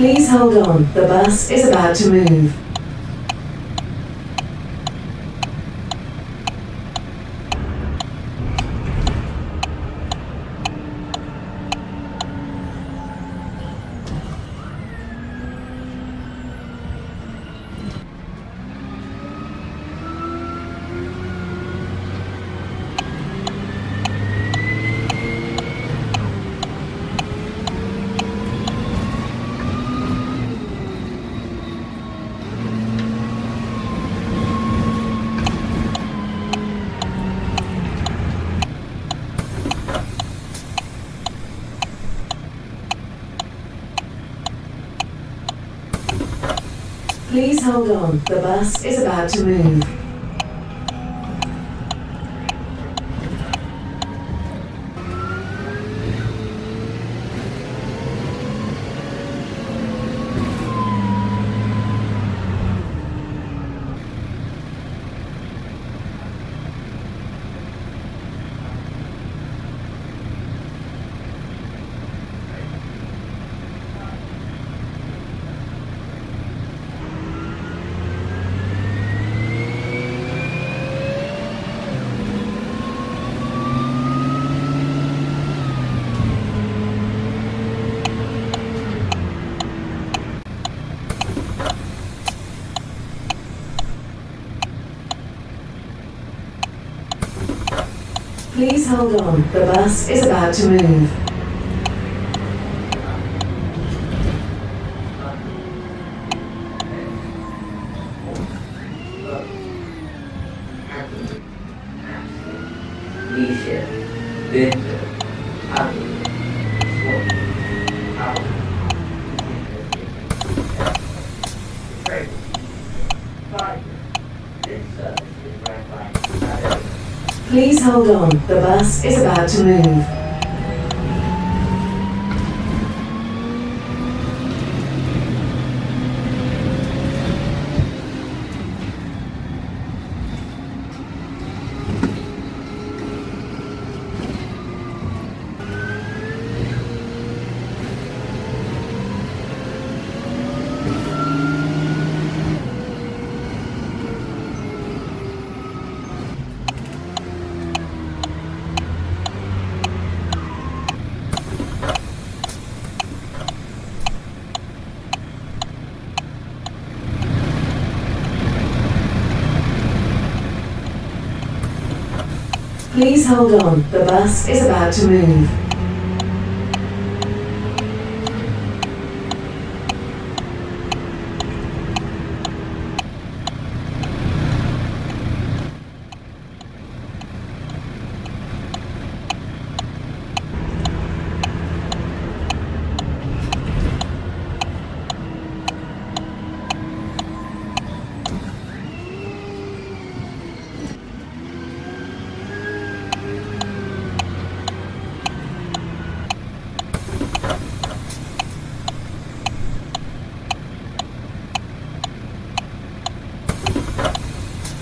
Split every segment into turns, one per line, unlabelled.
Please hold on, the bus is about to move. Please hold on, the bus is about to move. Please hold on, the bus is about to move. Please hold on, the bus is about to move. Please hold on, the bus is about to move.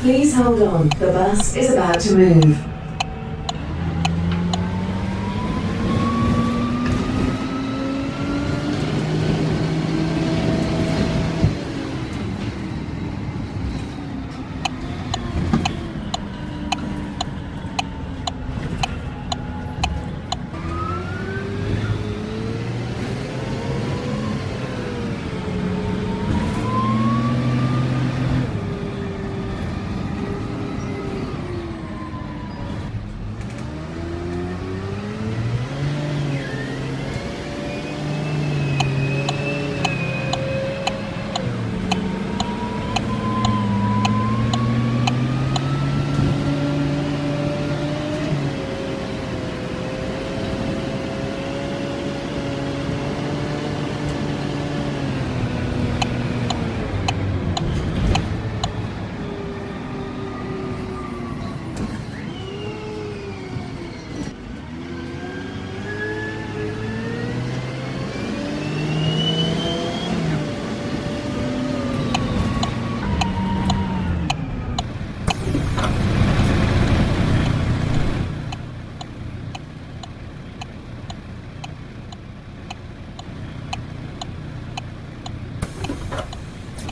Please hold on, the bus is about to move.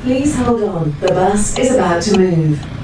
Please hold on. The bus is about to move.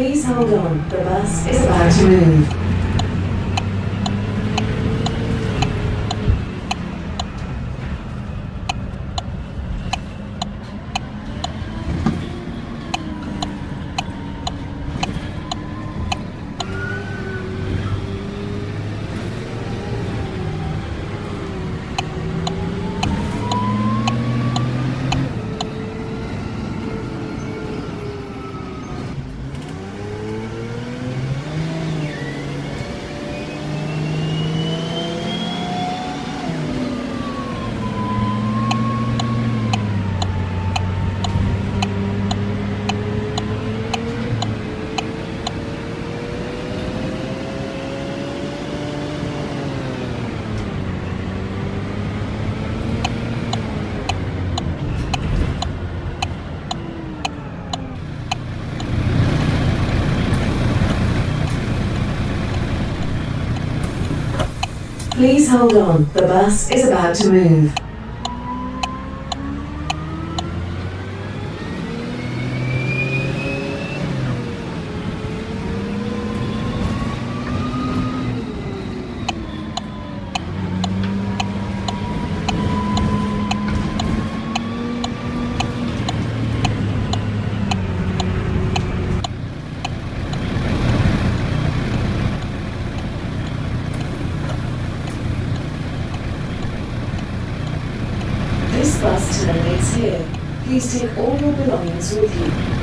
Please hold on. The bus is about to move. Please hold on. The bus is about to move. Please take all your belongings with you.